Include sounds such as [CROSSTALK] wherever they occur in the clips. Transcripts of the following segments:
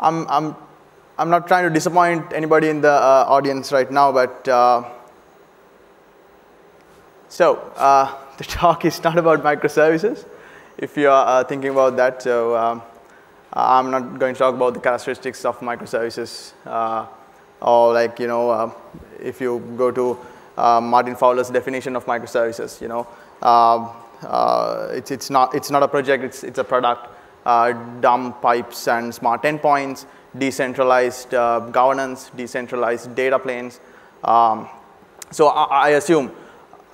I'm, I'm, I'm not trying to disappoint anybody in the uh, audience right now, but uh, so uh, [LAUGHS] the talk is not about microservices, if you are uh, thinking about that. So um, I'm not going to talk about the characteristics of microservices uh, or like, you know, uh, if you go to uh, Martin Fowler's definition of microservices, you know, um, it's, it's, not, it's not a project, it's, it's a product, uh, dumb pipes and smart endpoints, decentralized uh, governance, decentralized data planes. Um, so I, I assume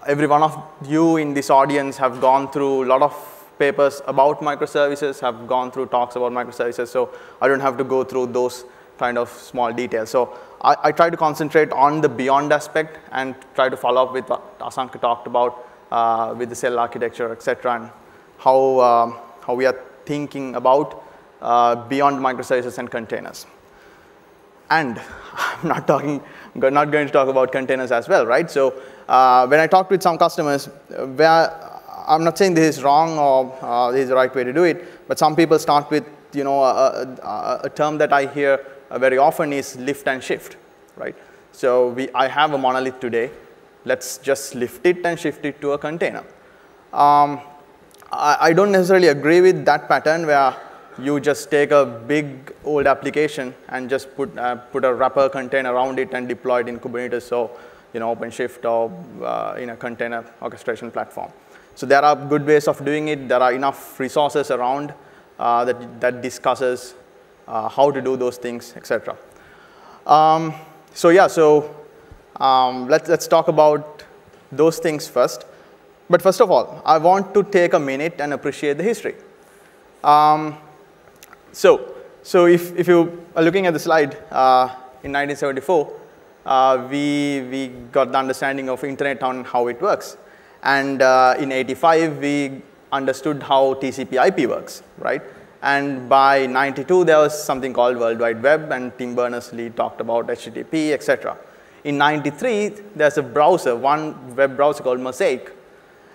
every one of you in this audience have gone through a lot of papers about microservices, have gone through talks about microservices, so I don't have to go through those kind of small details. So I, I try to concentrate on the beyond aspect and try to follow up with what Asanka talked about uh, with the cell architecture, etc., and how, um, how we are thinking about uh, beyond microservices and containers. And [LAUGHS] I'm not talking, not going to talk about containers as well, right? So uh, when I talked with some customers, uh, where I'm not saying this is wrong or uh, this is the right way to do it, but some people start with, you know, a, a, a term that I hear very often is lift and shift, right? So we, I have a monolith today. Let's just lift it and shift it to a container. Um, I, don't necessarily agree with that pattern where you just take a big old application and just put, uh, put a wrapper container around it and deploy it in Kubernetes. So you know, OpenShift or uh, in a container orchestration platform. So there are good ways of doing it. There are enough resources around uh, that, that discusses uh, how to do those things, etc. Um, so yeah, so um, let's, let's talk about those things first. But first of all, I want to take a minute and appreciate the history. Um, so, so if, if you are looking at the slide uh, in 1974, uh, we, we got the understanding of internet and how it works. And uh, in 85, we understood how TCP IP works, right? And by 92, there was something called World Wide Web, and Tim Berners-Lee talked about HTTP, etc. In 93, there's a browser, one web browser called Mosaic.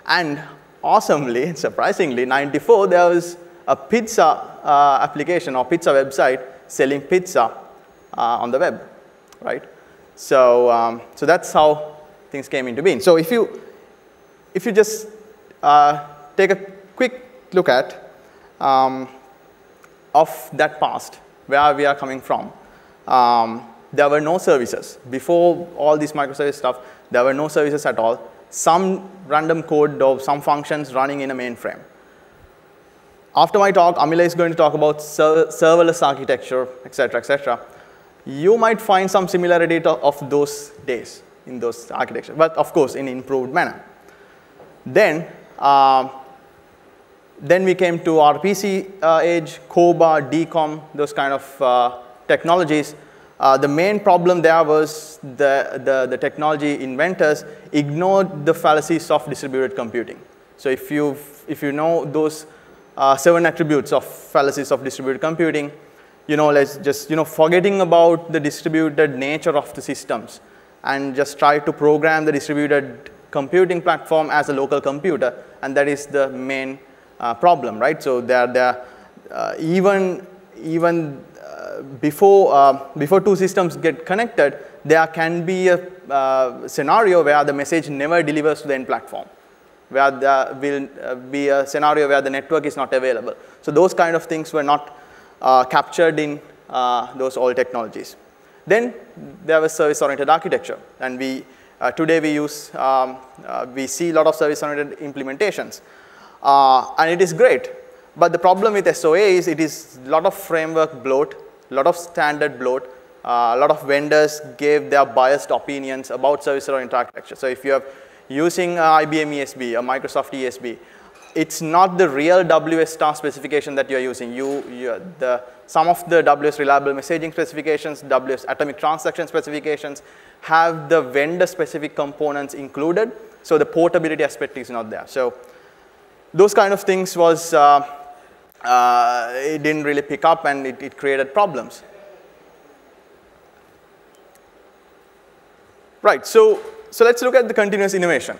And awesomely, surprisingly, 94, there was a pizza uh, application or pizza website selling pizza uh, on the web, right? So, um, so that's how things came into being. So if you, if you just uh, take a quick look at um, of that past, where we are coming from, um, there were no services. Before all this microservice stuff, there were no services at all. Some random code or some functions running in a mainframe. After my talk, Amila is going to talk about ser serverless architecture, etc., etc you might find some similarity of those days in those architecture, but of course in improved manner. Then, uh, then we came to RPC uh, age, CORBA, DCOM, those kind of uh, technologies. Uh, the main problem there was the, the, the, technology inventors ignored the fallacies of distributed computing. So if you, if you know those uh, seven attributes of fallacies of distributed computing, you know, let's just, you know, forgetting about the distributed nature of the systems and just try to program the distributed computing platform as a local computer, and that is the main uh, problem, right? So there, there, uh, even, even before, uh, before two systems get connected, there can be a uh, scenario where the message never delivers to the end platform, where there will uh, be a scenario where the network is not available. So those kind of things were not uh, captured in uh, those old technologies. Then there was service-oriented architecture, and we uh, today we use um, we see a lot of service-oriented implementations, and it is great. But the problem with SOA is it is a lot of framework bloat, a lot of standard bloat, uh, a lot of vendors gave their biased opinions about service-oriented architecture. So if you are using uh, IBM ESB, a Microsoft ESB, it's not the real WS star specification that you're using. You, you, the, some of the WS reliable messaging specifications, WS atomic transaction specifications have the vendor specific components included. So the portability aspect is not there. So those kind of things was, uh, uh, it didn't really pick up and it, it created problems. Right, so, so let's look at the continuous innovation.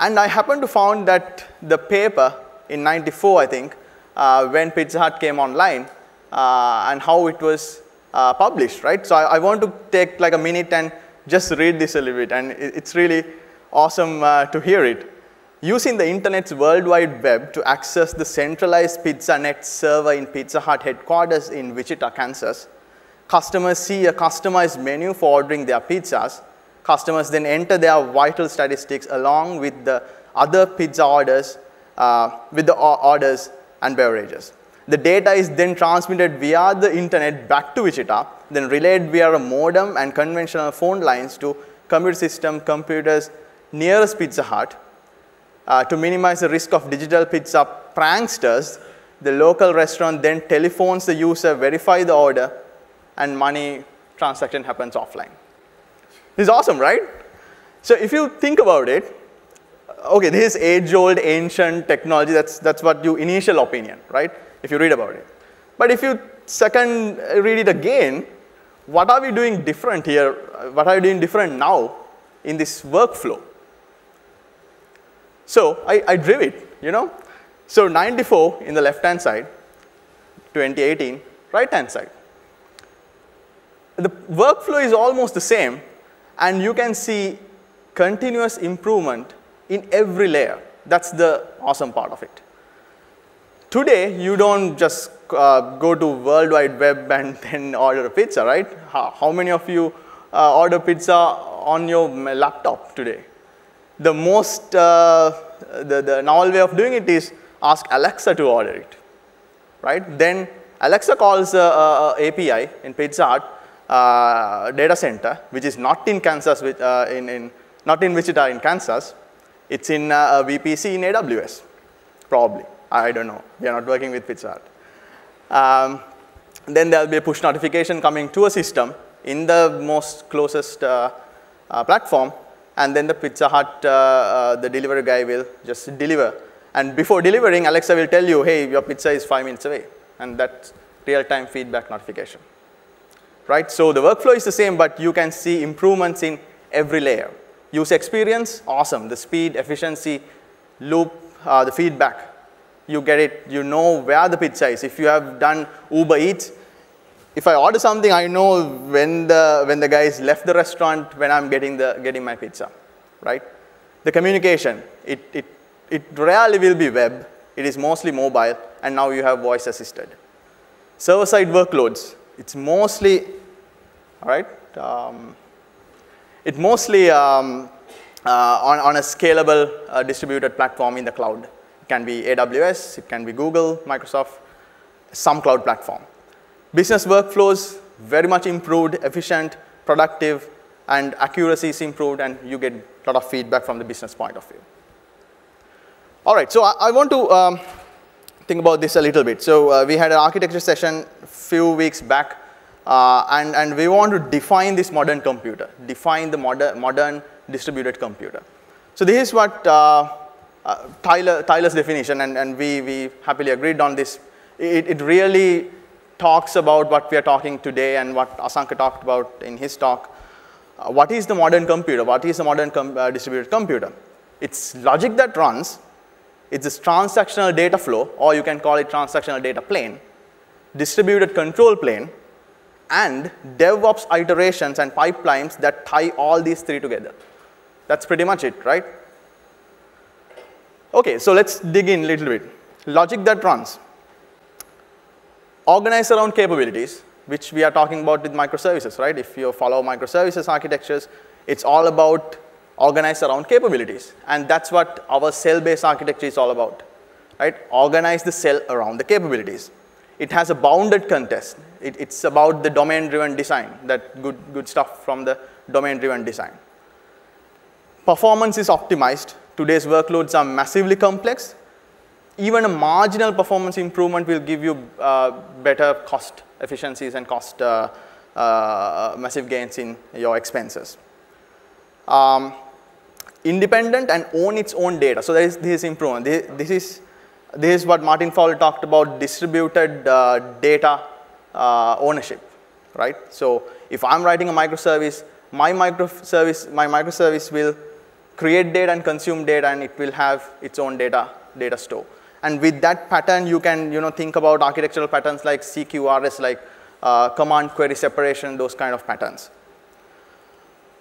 And I happened to found that the paper in 94, I think, uh, when Pizza Hut came online, uh, and how it was uh, published, right? So I, I, want to take like a minute and just read this a little bit, and it, it's really awesome uh, to hear it. Using the internet's World Wide Web to access the centralized PizzaNet server in Pizza Hut headquarters in Wichita, Kansas, customers see a customized menu for ordering their pizzas. Customers then enter their vital statistics along with the other pizza orders, uh, with the orders and beverages. The data is then transmitted via the internet back to Wichita, then relayed via a modem and conventional phone lines to computer system computers nearest Pizza Hut. Uh, to minimize the risk of digital pizza pranksters, the local restaurant then telephones the user, verify the order, and money transaction happens offline. This is awesome, right? So if you think about it, uh, okay, this is age-old, ancient technology. That's, that's what your initial opinion, right? if you read about it. But if you second uh, read it again, what are we doing different here? Uh, what are we doing different now in this workflow? So I, I drew it, you know. So 94 in the left-hand side, 2018, right-hand side. The workflow is almost the same, and you can see continuous improvement in every layer. That's the awesome part of it. Today, you don't just uh, go to World Wide Web [LAUGHS] and then order a pizza, right? How, how many of you uh, order pizza on your laptop today? The most, uh, the, the novel way of doing it is ask Alexa to order it, right? Then Alexa calls a, a API in Pizza Hut uh, data center, which is not in Kansas, with, uh, in, in, not in Wichita, in Kansas. It's in uh, VPC in AWS, probably. I don't know. We are not working with Pizza Hut. Um, then there'll be a push notification coming to a system in the most closest uh, uh, platform, and then the Pizza Hut, uh, uh, the delivery guy will just deliver. And before delivering, Alexa will tell you, hey, your pizza is five minutes away. And that's real-time feedback notification. Right? So the workflow is the same, but you can see improvements in every layer. User experience, awesome. The speed, efficiency, loop, uh, the feedback, you get it, you know where the pizza is. If you have done Uber Eats, if I order something, I know when the, when the guys left the restaurant, when I'm getting, the, getting my pizza, right? The communication, it, it, it rarely will be web. It is mostly mobile, and now you have voice assisted. Server-side workloads, it's mostly, all right, um, it mostly um, uh, on, on a scalable uh, distributed platform in the cloud It can be AWS, it can be Google, Microsoft, some cloud platform. Business workflows very much improved, efficient, productive, and accuracy is improved, and you get a lot of feedback from the business point of view. All right, so I, I want to um, think about this a little bit. So uh, we had an architecture session a few weeks back, uh, and, and we want to define this modern computer, define the modern, modern distributed computer. So this is what uh, uh, Tyler, Tyler's definition, and, and we, we happily agreed on this, it, it really talks about what we are talking today and what Asanka talked about in his talk. Uh, what is the modern computer? What is the modern com uh, distributed computer? It's logic that runs, it's this transactional data flow, or you can call it transactional data plane, distributed control plane, and DevOps iterations and pipelines that tie all these three together. That's pretty much it, right? Okay, so let's dig in a little bit. Logic that runs. Organize around capabilities, which we are talking about with microservices, right? If you follow microservices architectures, it's all about organize around capabilities. And that's what our cell-based architecture is all about, right? Organize the cell around the capabilities. It has a bounded context. It, it's about the domain-driven design, that good, good stuff from the domain-driven design. Performance is optimized Today's workloads are massively complex. Even a marginal performance improvement will give you uh, better cost efficiencies and cost uh, uh, massive gains in your expenses. Um, independent and own its own data. So there is this improvement. This, this, is, this is what Martin Fowler talked about distributed uh, data uh, ownership, right? So if I'm writing a microservice, my microservice, my microservice will create data and consume data and it will have its own data, data store. And with that pattern, you can you know, think about architectural patterns like CQRS, like uh, command query separation, those kind of patterns.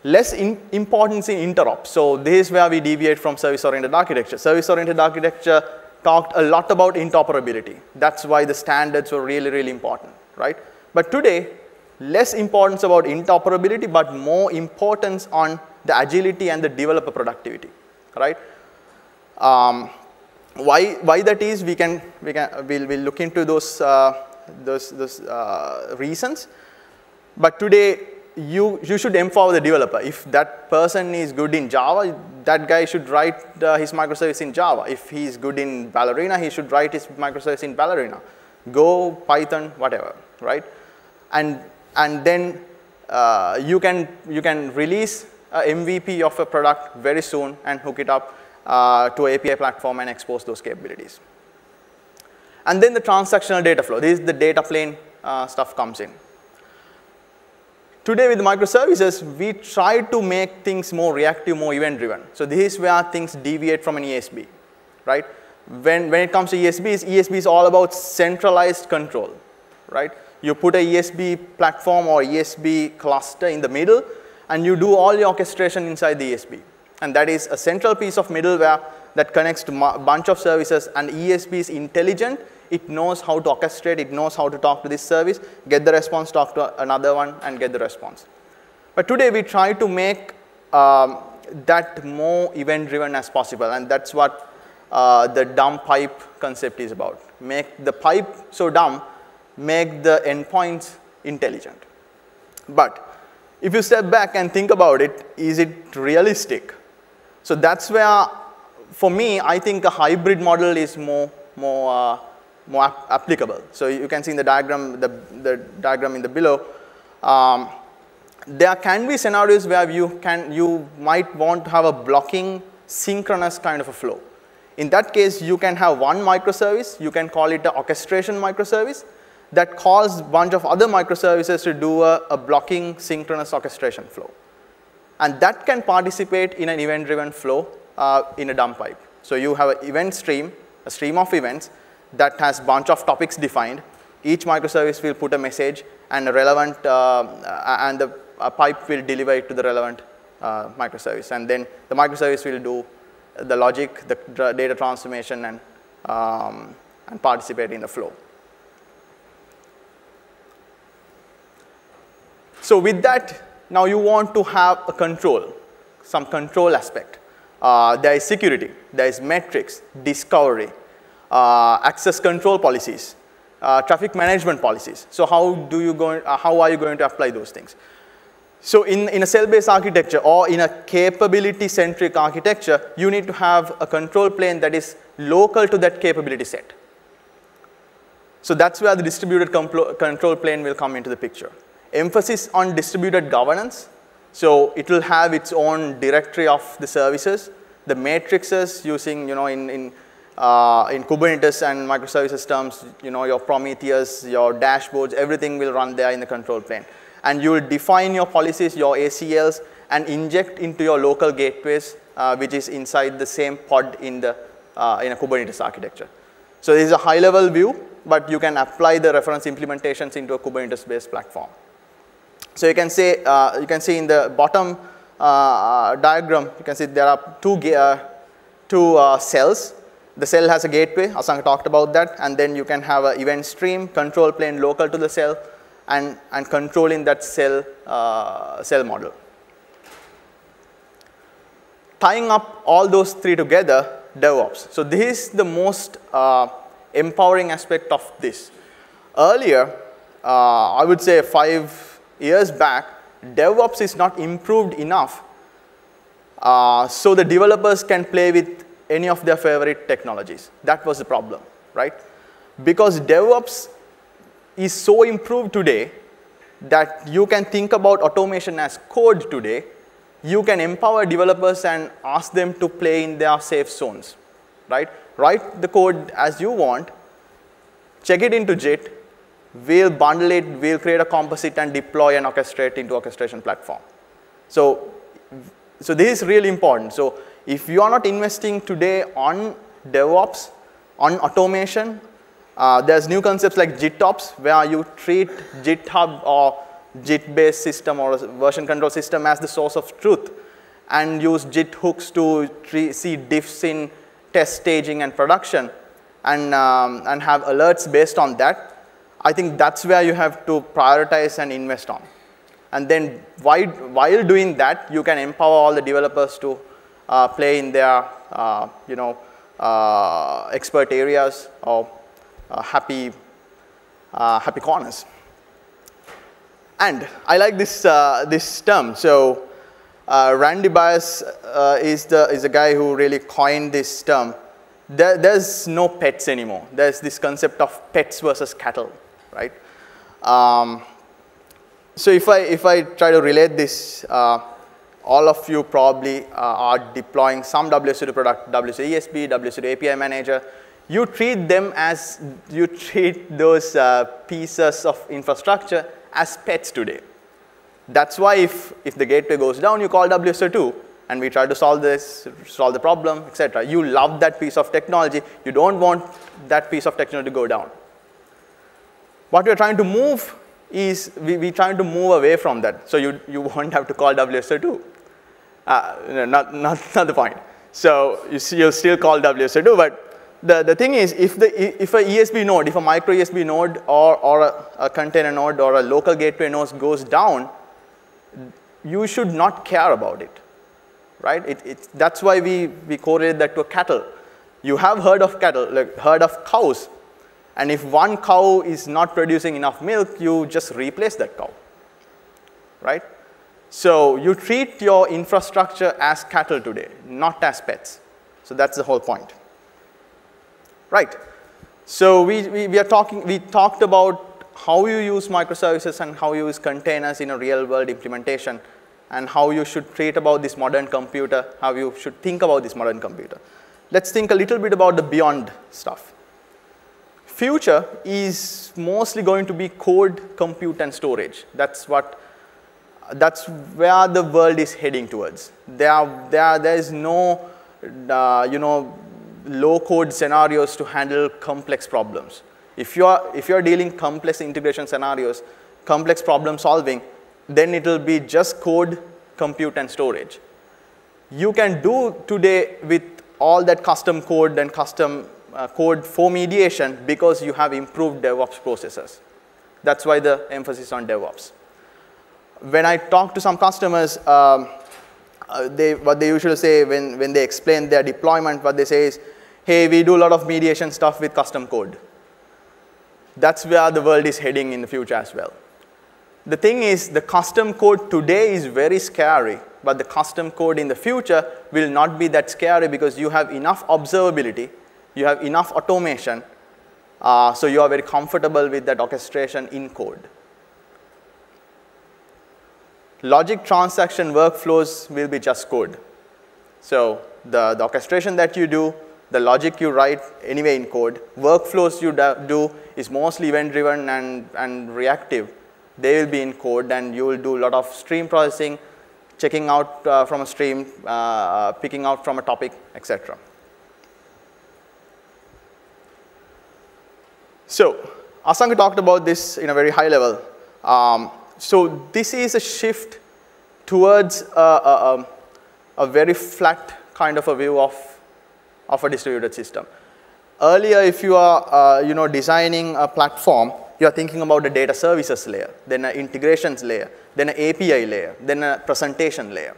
Less in importance in interop. So this is where we deviate from service-oriented architecture. Service-oriented architecture talked a lot about interoperability. That's why the standards were really, really important, right? But today, less importance about interoperability, but more importance on the agility and the developer productivity, right? Um, why, why that is, we can, we can, we'll, we'll look into those, uh, those, those uh, reasons. But today, you, you should empower the developer. If that person is good in Java, that guy should write uh, his microservice in Java. If he's good in Ballerina, he should write his microservice in Ballerina. Go, Python, whatever, right? And, and then uh, you, can, you can release a MVP of a product very soon and hook it up uh, to API platform and expose those capabilities. And then the transactional data flow. This is the data plane uh, stuff comes in. Today with microservices, we try to make things more reactive, more event driven. So this is where things deviate from an ESB, right? When, when it comes to ESBs, ESB is all about centralized control, right? You put a ESB platform or ESB cluster in the middle, and you do all your orchestration inside the ESB. And that is a central piece of middleware that connects to a bunch of services, and ESB is intelligent it knows how to orchestrate, it knows how to talk to this service, get the response, talk to another one, and get the response. But today we try to make um, that more event-driven as possible, and that's what uh, the dumb pipe concept is about. Make the pipe so dumb, make the endpoints intelligent. But if you step back and think about it, is it realistic? So that's where, for me, I think a hybrid model is more, more uh, more ap applicable. So you can see in the diagram, the, the diagram in the below, um, there can be scenarios where you can, you might want to have a blocking synchronous kind of a flow. In that case, you can have one microservice, you can call it an orchestration microservice that calls a bunch of other microservices to do a, a blocking synchronous orchestration flow. And that can participate in an event-driven flow uh, in a dumb pipe. So you have an event stream, a stream of events, that has bunch of topics defined. Each microservice will put a message and a relevant, uh, and the pipe will deliver it to the relevant uh, microservice. And then the microservice will do the logic, the data transformation, and, um, and participate in the flow. So with that, now you want to have a control, some control aspect. Uh, there is security, there is metrics, discovery, uh, access control policies, uh, traffic management policies. So how do you go, uh, how are you going to apply those things? So in, in a cell-based architecture or in a capability-centric architecture, you need to have a control plane that is local to that capability set. So that's where the distributed control plane will come into the picture. Emphasis on distributed governance. So it will have its own directory of the services, the matrices using, you know, in, in uh, in Kubernetes and microservices terms, you know, your Prometheus, your dashboards, everything will run there in the control plane. And you will define your policies, your ACLs, and inject into your local gateways, uh, which is inside the same pod in, the, uh, in a Kubernetes architecture. So this is a high-level view, but you can apply the reference implementations into a Kubernetes-based platform. So you can say, uh, you can see in the bottom uh, diagram, you can see there are two, uh, two cells the cell has a gateway, Asanka talked about that, and then you can have an event stream, control plane local to the cell, and, and controlling that cell, uh, cell model. Tying up all those three together, DevOps. So this is the most uh, empowering aspect of this. Earlier, uh, I would say five years back, DevOps is not improved enough uh, so the developers can play with any of their favorite technologies. That was the problem, right? Because DevOps is so improved today that you can think about automation as code today. You can empower developers and ask them to play in their safe zones, right? Write the code as you want, check it into Git, we'll bundle it, we'll create a composite and deploy and orchestrate into orchestration platform. So, so this is really important. So if you are not investing today on DevOps, On automation, uh, there's new concepts like GitOps, where you treat GitHub or Git-based system or version control system as the source of truth and use Git hooks to see diffs in test staging and production and, um, and have alerts based on that. I think that's where you have to prioritize and invest on. And then while, while doing that, you can empower all the developers to uh, play in their uh, you know, uh, expert areas or uh, happy, uh, happy corners. And I like this, uh, this term. So Randy uh, is, the, is the guy who really coined this term. There, there's no pets anymore. There's this concept of pets versus cattle, right? Um, so if I, if I try to relate this, uh, all of you probably uh, are deploying some WSO2 product, WSO2 ESB, WSO2 API manager. You treat them as, you treat those uh, pieces of infrastructure as pets today. That's why if, if the gateway goes down, you call WSO2 and we try to solve this, solve the problem, etc. You love that piece of technology. You don't want that piece of technology to go down. What we're trying to move is we, we're trying to move away from that. So you, you won't have to call WSO2. Uh, not, not, [LAUGHS] not the point. So you see, you'll still call WSO2, but the, the thing is, if, the, if a ESB node, if a micro ESB node or, or a, a container node or a local gateway node goes down, you should not care about it, right? It, it, that's why we, we correlate that to a cattle. You have heard of cattle, like herd of cows. And if one cow is not producing enough milk, you just replace that cow, right? So you treat your infrastructure as cattle today, not as pets. So that's the whole point. Right. So we, we, we, are talking, we talked about how you use microservices and how you use containers in a real world implementation and how you should treat about this modern computer, how you should think about this modern computer. Let's think a little bit about the beyond stuff. Future is mostly going to be code, compute, and storage. That's what, that's where the world is heading towards. There, there, there is no, uh, you know, low code scenarios to handle complex problems. If you're, if you're dealing complex integration scenarios, complex problem solving, then it will be just code, compute, and storage. You can do today with all that custom code and custom uh, code for mediation because you have improved DevOps processes. That's why the emphasis on DevOps. When I talk to some customers, um, uh, they, what they usually say when, when they explain their deployment, what they say is, hey, we do a lot of mediation stuff with custom code. That's where the world is heading in the future as well. The thing is, the custom code today is very scary, but the custom code in the future will not be that scary because you have enough observability, you have enough automation, uh, so you are very comfortable with that orchestration in code. Logic transaction workflows will be just code. So the, the orchestration that you do, the logic you write anyway in code, workflows you do is mostly event-driven and, and reactive. They will be in code and you will do a lot of stream processing, checking out uh, from a stream, uh, picking out from a topic, etc. So Asanka talked about this in a very high level. Um, so this is a shift towards a, a, a, very flat kind of a view of, of a distributed system. Earlier, if you are uh, you know, designing a platform, you are thinking about a data services layer, then an integrations layer, then an API layer, then a presentation layer.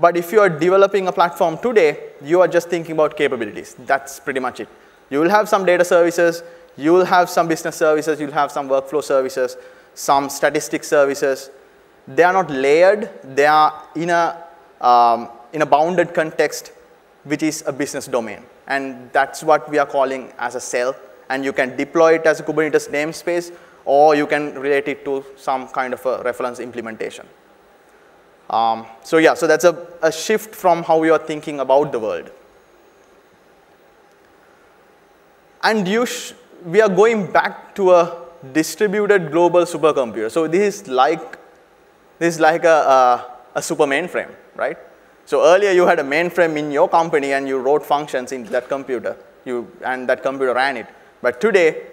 But if you are developing a platform today, you are just thinking about capabilities. That's pretty much it. You will have some data services, you will have some business services, you'll have some workflow services, some statistic services. They are not layered. They are in a, um, in a bounded context, which is a business domain. And that's what we are calling as a cell. And you can deploy it as a Kubernetes namespace, or you can relate it to some kind of a reference implementation. Um, so yeah, so that's a, a shift from how you are thinking about the world. And you we are going back to a distributed global supercomputer. So this is like, this is like a, a, a super mainframe, right? So earlier you had a mainframe in your company and you wrote functions into that computer. you, and that computer ran it. But today,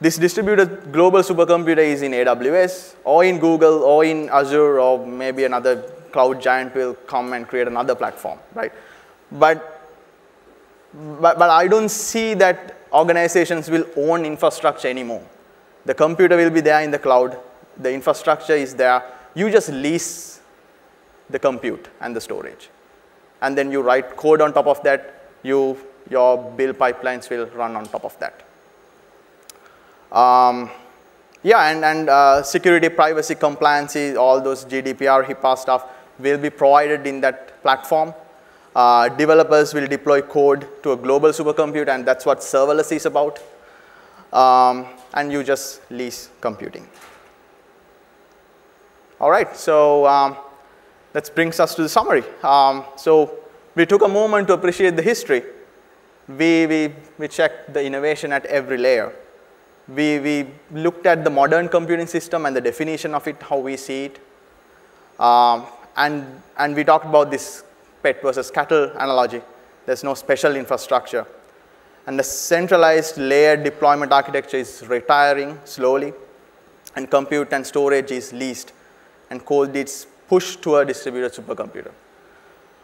this distributed global supercomputer is in AWS or in Google or in Azure or maybe another cloud giant will come and create another platform, right? But, but, but I don't see that organizations will own infrastructure anymore. The computer will be there in the cloud. The infrastructure is there. You just lease the compute and the storage. And then you write code on top of that. You, your build pipelines will run on top of that. Um, yeah, and, and uh, security, privacy, compliance, all those GDPR, HIPAA stuff will be provided in that platform. Uh, developers will deploy code to a global supercomputer, and that's what serverless is about. Um, and you just lease computing. All right, so um, that brings us to the summary. Um, so we took a moment to appreciate the history. We, we, we checked the innovation at every layer. We, we looked at the modern computing system and the definition of it, how we see it. Um, and, and we talked about this pet versus cattle analogy. There's no special infrastructure. And the centralized layered deployment architecture is retiring slowly, and compute and storage is leased, and code is pushed to a distributed supercomputer.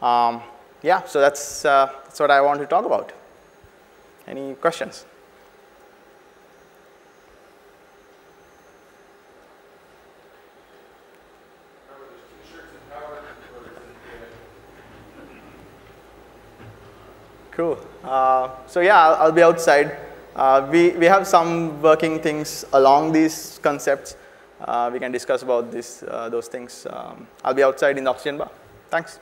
Um, yeah, so that's, uh, that's what I want to talk about. Any questions? Cool. Uh, so yeah, I'll, I'll be outside. Uh, we, we have some working things along these concepts. Uh, we can discuss about this, those things. Um, I'll be outside in the oxygen bar. Thanks.